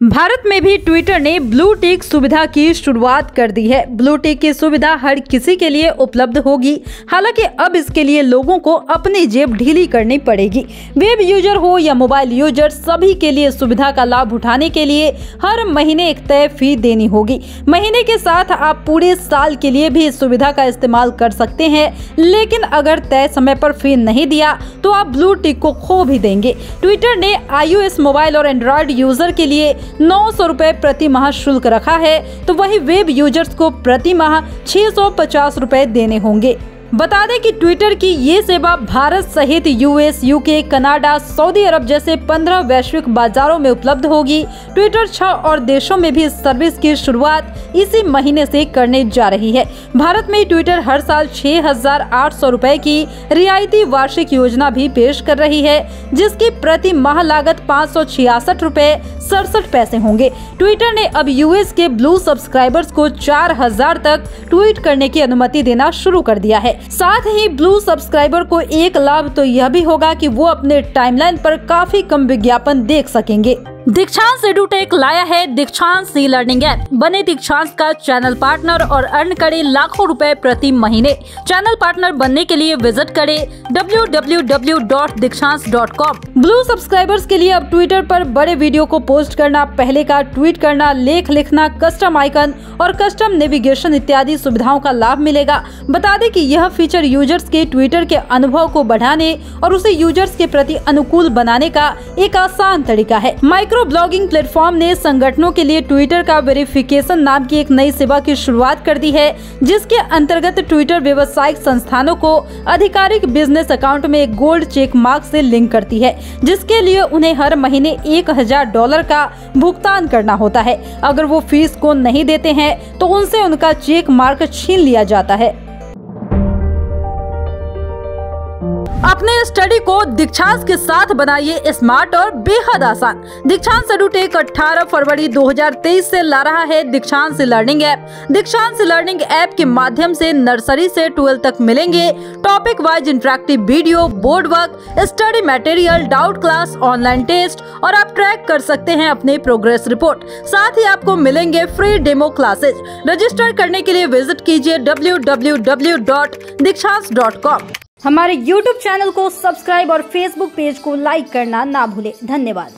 भारत में भी ट्विटर ने ब्लू टिक सुविधा की शुरुआत कर दी है। ब्लू टिक की सुविधा हर किसी के लिए उपलब्ध होगी। हालाँकि अब इसके लिए लोगों को अपनी जेब ढीली करनी पड़ेगी। वेब यूज़र हो या मोबाइल यूज़र, सभी के लिए सुविधा का लाभ उठाने के लिए हर महीने एक तय फ़ी देनी होगी। महीने के साथ आप पूरे साल के लिए भी इस सुविधा का इस्तेमाल कर सकते हैं। लेकिन अगर तय समय पर फ़ी नहीं दिया तो आप ब्लू टिक को खो भी देंगे। ट्विटर ने आईओएस मोबाइल और एंड्रॉयड यूज़र के लिए नौ सौ रूपए प्रति माह शुल्क रखा है तो वही वेब यूज़र्स को प्रति माह छह सौ पचास रूपए देने होंगे। बता दें कि ट्विटर की ये सेवा भारत सहित US, UK, Canada Saudi Arab जैसे 15 वैश्विक बाजारों में उपलब्ध होगी। ट्विटर छह और देशों में भी इस सर्विस की शुरुआत इसी महीने से करने जा रही है। भारत में ट्विटर हर साल छह हज़ार रूपए की रियायती वार्षिक योजना भी पेश कर रही है जिसकी प्रति माह लागत पाँच सौ छियासठ रूपए सड़सठ पैसे होंगे। ट्विटर ने अब यूएस के ब्लू सब्सक्राइबर्स को चार हज़ार तक ट्वीट करने की अनुमति देना शुरू कर दिया है। साथ ही ब्लू सब्सक्राइबर को एक लाभ तो यह भी होगा कि वो अपने टाइमलाइन पर काफ़ी कम विज्ञापन देख सकेंगे। दीक्षांत एडुटेक लाया है दीक्षांत सी लर्निंग ऐप। बने दीक्षांत का चैनल पार्टनर और अर्न करे लाखों रुपए प्रति महीने। चैनल पार्टनर बनने के लिए विज़िट करें www.दीक्षांत.com ब्लू सब्सक्राइबर्स के लिए अब ट्विटर पर बड़े वीडियो को पोस्ट करना, पहले का ट्वीट करना, लेख लिखना कस्टम आइकन और कस्टम नेविगेशन इत्यादि सुविधाओं का लाभ मिलेगा। बता दें की यह फीचर यूज़र्स के ट्विटर के अनुभव को बढ़ाने और उसे यूज़र्स के प्रति अनुकूल बनाने का एक आसान तरीका है। माइक्रो माइक्रो ब्लॉगिंग प्लेटफॉर्म ने संगठनों के लिए ट्विटर का वेरिफिकेशन नाम की एक नई सेवा की शुरुआत कर दी है, जिसके अंतर्गत ट्विटर व्यवसायिक संस्थानों को आधिकारिक बिज़नेस अकाउंट में एक गोल्ड चेक मार्क से लिंक करती है, जिसके लिए उन्हें हर महीने एक हज़ार डॉलर का भुगतान करना होता है। अगर वो फ़ीस को नहीं देते हैं तो उनसे उनका चेक मार्क छीन लिया जाता है। अपने स्टडी को दीक्षांत के साथ बनाइए स्मार्ट और बेहद आसान। दीक्षांत सेडुटेक 18 फरवरी 2023 से ला रहा है Dikshant learning app Dikshant learning app के माध्यम से नर्सरी से ट्वेल्थ तक मिलेंगे। Topic wise interactive video board work study material doubt class online test और आप ट्रैक कर सकते हैं अपने प्रोग्रेस रिपोर्ट साथ ही आपको मिलेंगे फ्री डेमो क्लासेज रजिस्टर करने के लिए विज़िट कीजिए www.दीक्षांत.com हमारे YouTube चैनल को सब्सक्राइब और Facebook पेज को लाइक करना ना भूले। धन्यवाद।